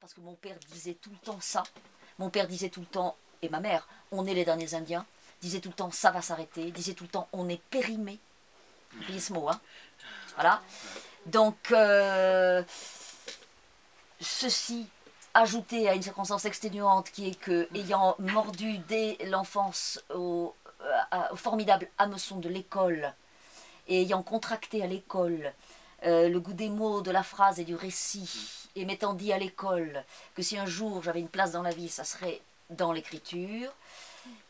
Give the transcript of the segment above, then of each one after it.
parce que mon père disait tout le temps ça. Mon père disait tout le temps, et ma mère, on est les derniers Indiens, disait tout le temps ça va s'arrêter, disait tout le temps on est périmé. Oubliez ce hein? Voilà. Donc, euh, ceci ajouté à une circonstance exténuante qui est que, ayant mordu dès l'enfance au, au, formidable hameçon de l'école, et ayant contracté à l'école euh, le goût des mots, de la phrase et du récit, et m'étant dit à l'école que si un jour j'avais une place dans la vie, ça serait dans l'écriture,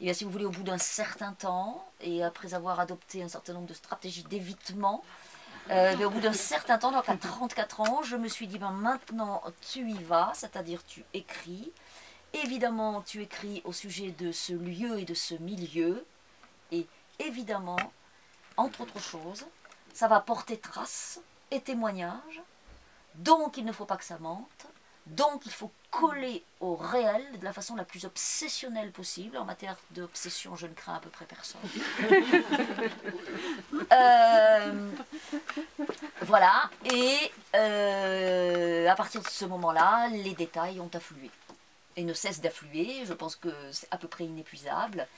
et bien si vous voulez, au bout d'un certain temps, et après avoir adopté un certain nombre de stratégies d'évitement, euh, mais au bout d'un certain temps, donc à 34 ans, je me suis dit, ben maintenant tu y vas, c'est-à-dire tu écris. Évidemment, tu écris au sujet de ce lieu et de ce milieu. Et évidemment, entre autres choses, ça va porter trace et témoignage. Donc il ne faut pas que ça mente. Donc il faut coller au réel de la façon la plus obsessionnelle possible. En matière d'obsession, je ne crains à peu près personne. Euh, voilà, et euh, à partir de ce moment-là, les détails ont afflué. Et ne cessent d'affluer, je pense que c'est à peu près inépuisable.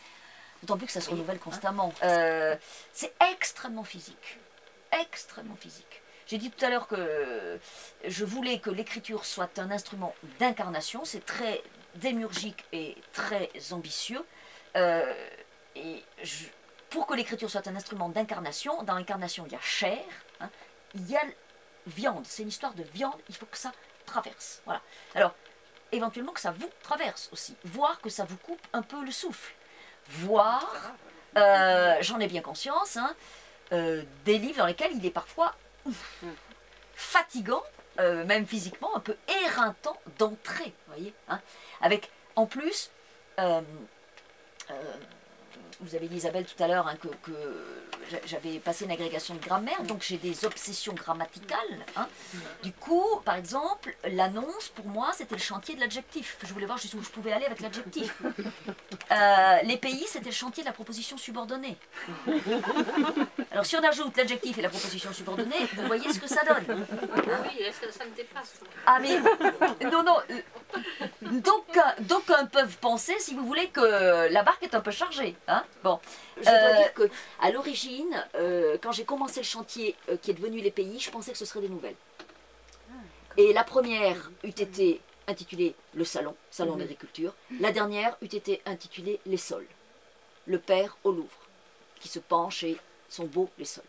D'autant plus que ça se renouvelle constamment. Euh, c'est extrêmement physique. Extrêmement physique. J'ai dit tout à l'heure que je voulais que l'écriture soit un instrument d'incarnation. C'est très démurgique et très ambitieux. Euh, et pour que l'écriture soit un instrument d'incarnation, dans l'incarnation il y a chair, hein, il y a viande. C'est une histoire de viande, il faut que ça traverse. Voilà. Alors, éventuellement que ça vous traverse aussi. Voir que ça vous coupe un peu le souffle. Voir, euh, j'en ai bien conscience, hein, euh, des livres dans lesquels il est parfois fatigant, euh, même physiquement, un peu éreintant d'entrée, voyez, hein, avec en plus, euh, euh, vous avez dit Isabelle tout à l'heure hein, que, j'avais passé une agrégation de grammaire, donc j'ai des obsessions grammaticales. Hein. Du coup, par exemple, l'annonce pour moi c'était le chantier de l'adjectif. Je voulais voir jusqu'où je pouvais aller avec l'adjectif. les pays c'était le chantier de la proposition subordonnée. Alors si on ajoute l'adjectif et la proposition subordonnée, vous voyez ce que ça donne. Hein oui, ça, me dépasse. Ah mais, non, non. Donc, d'aucuns peuvent penser, si vous voulez, que la barque est un peu chargée. Hein? Bon. Je dois euh, dire qu'à l'origine, euh, quand j'ai commencé le chantier euh, qui est devenu les pays, je pensais que ce serait des nouvelles. Et la première eût été intitulée Le Salon, Salon mhm. d'agriculture. La dernière eût été intitulée Les Sols. Le père au Louvre, qui se penche et sont beaux les sols.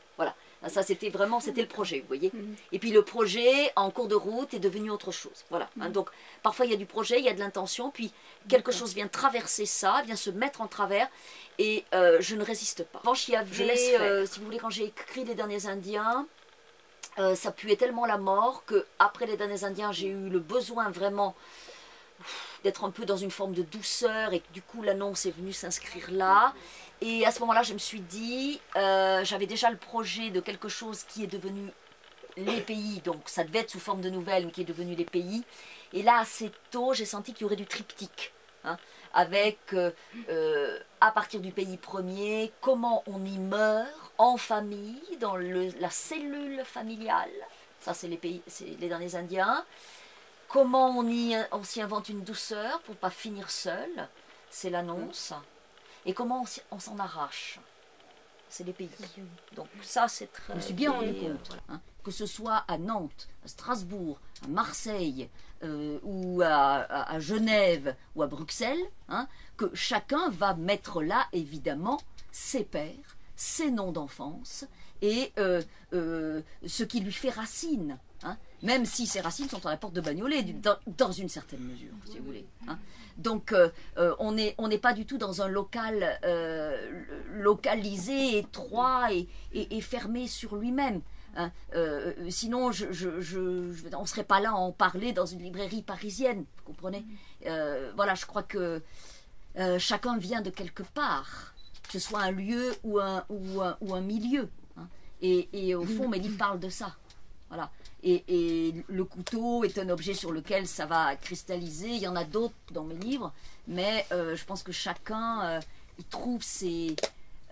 Voilà. Ça, c'était vraiment, c'était le projet, vous voyez. Mhm. Et puis le projet, en cours de route, est devenu autre chose. Voilà. Hein. Mhm. donc, parfois, il y a du projet, il y a de l'intention, puis quelque chose vient traverser ça, vient se mettre en travers, et euh, je ne résiste pas. Y avait, euh, si vous voulez, quand j'ai écrit Les Derniers Indiens, euh, ça puait tellement la mort que après Les Derniers Indiens, j'ai eu le besoin vraiment d'être un peu dans une forme de douceur, et du coup, l'annonce est venue s'inscrire là. Et à ce moment-là, je me suis dit, euh, j'avais déjà le projet de quelque chose qui est devenu les pays, donc ça devait être sous forme de nouvelles, mais qui est devenu les pays. Et là, assez tôt, j'ai senti qu'il y aurait du triptyque, hein, avec, euh, euh, à partir du pays premier, comment on y meurt en famille, dans la cellule familiale, ça c'est les, pays, les derniers Indiens, comment on, y, on s'y invente une douceur pour ne pas finir seul, c'est l'annonce et comment on s'en arrache? C'est les pays. Donc ça, c'est très... Je me suis bien rendu compte. Hein, que ce soit à Nantes, à Strasbourg, à Marseille, euh, ou à, Genève, ou à Bruxelles, hein, que chacun va mettre là, évidemment, ses pères, ses noms d'enfance, et euh, euh, ce qui lui fait racine. Hein, même si ces racines sont à la porte de Bagnolet, dans, une certaine mesure, si vous voulez. Hein. Donc, euh, euh, on n'est pas du tout dans un local euh, localisé, étroit et, fermé sur lui-même. Hein. sinon, on ne serait pas là à en parler dans une librairie parisienne, vous comprenez? Voilà, je crois que chacun vient de quelque part, que ce soit un lieu ou un, milieu. Et, et, au fond, mes livres parlent de ça. Voilà. Et, le couteau est un objet sur lequel ça va cristalliser. Il y en a d'autres dans mes livres, mais euh, je pense que chacun euh, il trouve ses,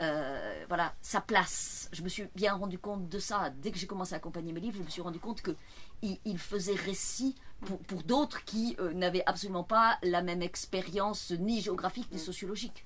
euh, voilà, sa place. Je me suis bien rendu compte de ça. Dès que j'ai commencé à accompagner mes livres, je me suis rendu compte que il, faisait récit pour, d'autres qui n'avaient absolument pas la même expérience ni géographique ni sociologique.